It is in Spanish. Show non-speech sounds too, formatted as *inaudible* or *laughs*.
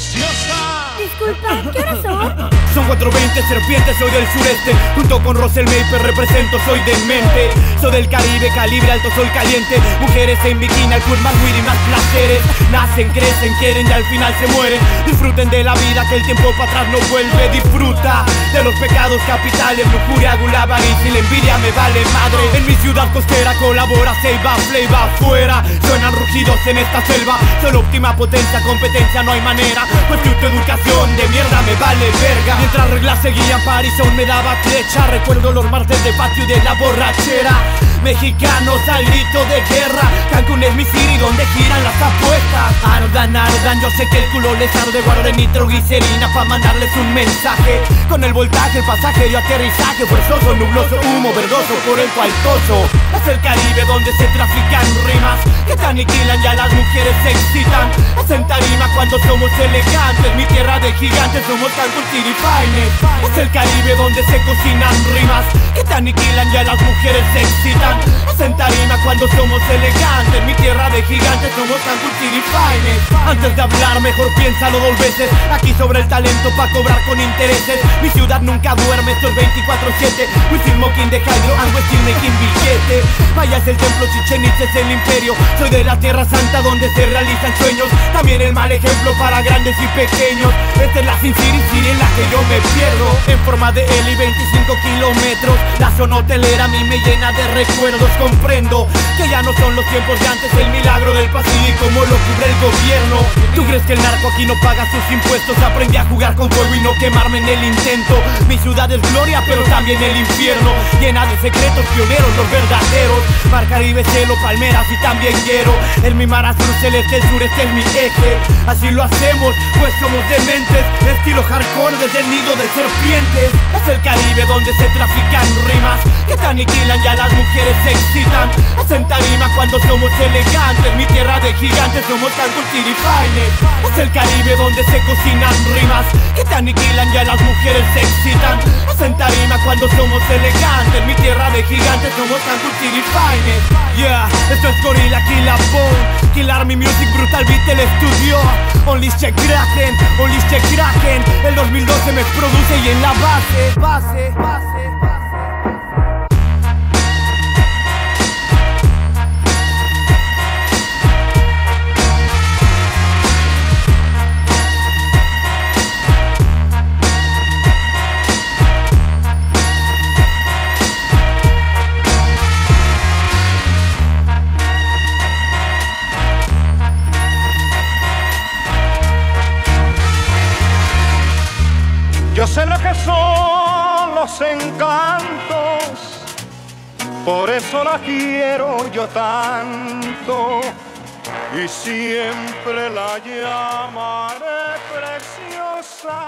preciosa. Disculpa, ¿qué hora son? *laughs* Son 420 serpientes, soy del sureste. Junto con Russell Maper represento, soy demente. Soy del Caribe, calibre alto, sol caliente. Mujeres en bikini, al más weed y más placeres. Nacen, crecen, quieren y al final se mueren. Disfruten de la vida que el tiempo para atrás no vuelve. Disfruta de los pecados capitales Lujuria, gula, avaricia y me vale madre. En mi ciudad costera colabora, se va, play va afuera Suenan rugidos en esta selva. Solo óptima potencia, competencia, no hay manera. Pues tu educación de mierda me vale verga. Mientras reglas seguían París aún me daba flecha. Recuerdo los martes de patio de la borrachera. Mexicanos al de guerra. Cancún es mi city donde giran las apuestas. Ardan, ardan, yo sé que el culo les arde. Guarden nitroglicerina pa' mandarles un mensaje. Con el voltaje, el pasaje y aterrizaje. Forzoso, nubloso, humo verdoso por el faltoso Es el Caribe donde se trafican rimas Que te aniquilan ya las mujeres se excitan. Es en tarima cuando somos elegantes. Mi tierra de gigantes somos Cancún City Es el Caribe donde se cocinan rimas Que te aniquilan ya las mujeres se excitan en tarima cuando somos elegantes. Mi tierra de gigantes somos Cancún City Antes de hablar mejor piénsalo dos veces. Aquí sobre el talento pa' cobrar con intereses. Mi ciudad nunca duerme, esto es 24-7 We still smoking the hydro and we still making billete. Vaya es el templo, Chichen Itza es el imperio. Soy de la tierra santa donde se realizan sueños. También el mal ejemplo para grandes y pequeños. Esta es la Sin City City en la que yo me pierdo. En forma de Eli 25 kilómetros. La zona hotelera a mí me llena de recuerdos Comprendo que ya no son los tiempos de antes El milagro del Pacífico como lo cubre el gobierno. ¿Tú crees que el narco aquí no paga sus impuestos? Aprendí a jugar con fuego y no quemarme en el intento. Mi ciudad es gloria pero también el infierno Llena de secretos pioneros los verdaderos Caribe, cielo, palmeras y también quiero El mi mar azul celeste, el sureste es mi eje. Así lo hacemos pues somos dementes Estilo hardcore desde el nido de serpientes. Es el Caribe donde se trafican rimas Que te aniquilan ya las mujeres se excitan. Es en tarima cuando somos elegantes Mi tierra de gigantes somos City Finest Es el Caribe donde se cocinan rimas Que te aniquilan ya las mujeres se excitan. Es en tarima cuando somos elegantes Mi tierra de gigantes somos City Finest Yeah, esto es Gorilla Kill a Bone. Kill Army Music Brutal Beat el estudio. Only check Kraken, only check Kraken. El 2012 me produce y en la base, base, base, sé lo que son los encantos, por eso la quiero yo tanto y siempre la llamaré preciosa.